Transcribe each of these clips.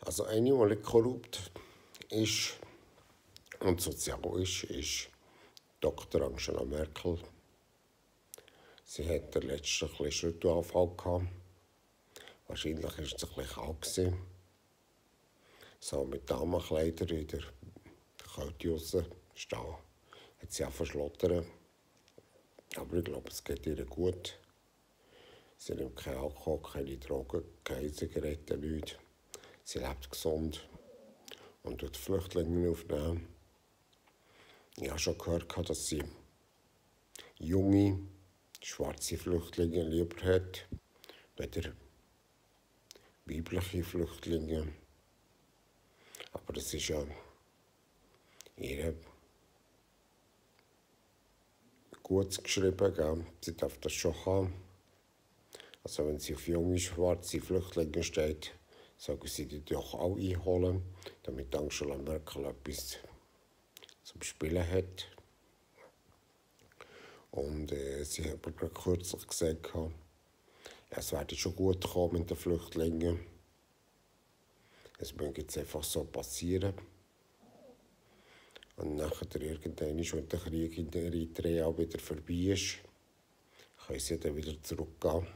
Also eine, die korrupt ist und sozial ist, ist Dr. Angela Merkel. Sie hat den letzten ein Schüttelanfall gehabt. Wahrscheinlich war es ein bisschen kalt. So mit Damenkleidern in der Kälte rausstehen. Hat sie auch verschlottert. Aber ich glaube, es geht ihr gut. Sie nimmt keinen Alkohol, keine Drogen, keine Zigaretten, nichts. Sie lebt gesund und tut Flüchtlinge aufnehmen. Ich habe schon gehört, dass sie junge, schwarze Flüchtlinge lieber hat, weder weibliche Flüchtlinge. Aber das ist ja ihr gut geschrieben, gell? sie darf das schon haben. Also wenn sie auf junge, schwarze Flüchtlinge steht, sagen sie die doch auch einholen, damit Angela Merkel etwas zum Spielen hat. Und äh, sie hat aber gerade kürzlich gesagt, ja, es werde schon gut kommen mit den Flüchtlingen. Es möge jetzt einfach so passieren. Und nachher irgendwann, wenn der Krieg in der Eritrea wieder vorbei ist, können sie dann wieder zurückgehen.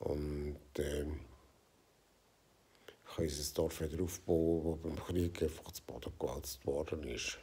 Und äh, das Dorf wieder aufbauen, das beim Krieg einfach zu Boden gewälzt worden ist.